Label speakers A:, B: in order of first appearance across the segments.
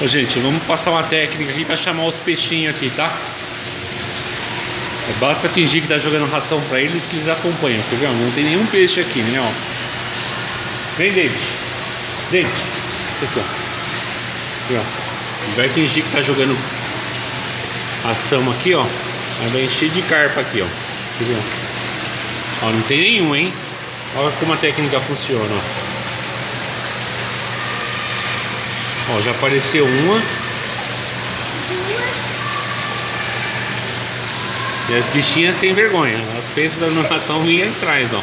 A: Ô, gente, vamos passar uma técnica aqui para chamar os peixinhos aqui, tá? Basta fingir que tá jogando ração para eles que eles acompanham, quer ver? Não tem nenhum peixe aqui, né? Ó. Vem, David. David. Aqui, ó. Aqui, ó. Vai fingir que tá jogando ração aqui, ó. Aí vai encher de carpa aqui, ó. Quer ver? Ó, não tem nenhum, hein? Olha como a técnica funciona, ó. Ó, já apareceu uma. E as bichinhas sem vergonha. As pensam da anotação vinha atrás, ó.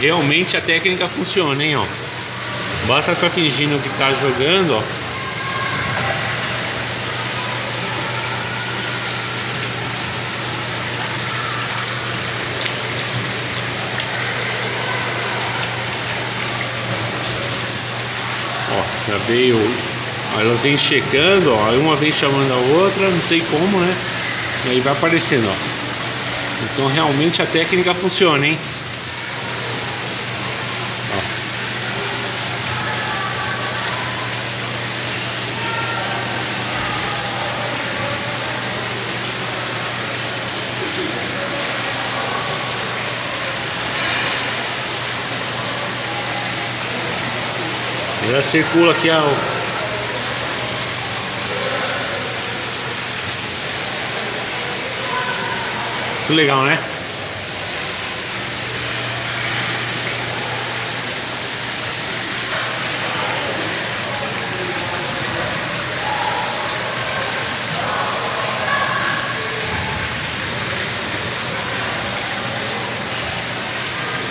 A: Realmente a técnica funciona, hein, ó. Basta ficar fingindo que tá jogando, ó. Ó, já veio. Elas vêm chegando, ó. Uma vem chamando a outra, não sei como, né? E aí vai aparecendo, ó. Então realmente a técnica funciona, hein? Já circula aqui. Muito legal, né?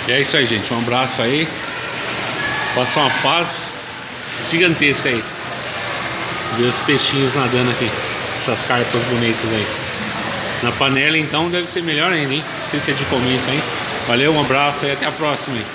A: E é isso aí, gente. Um abraço aí. Faça uma paz gigantesca aí. Ver os peixinhos nadando aqui. Essas carpas bonitas aí. Na panela então deve ser melhor ainda, hein? Não sei se é de comer isso aí. Valeu, um abraço e até a próxima aí.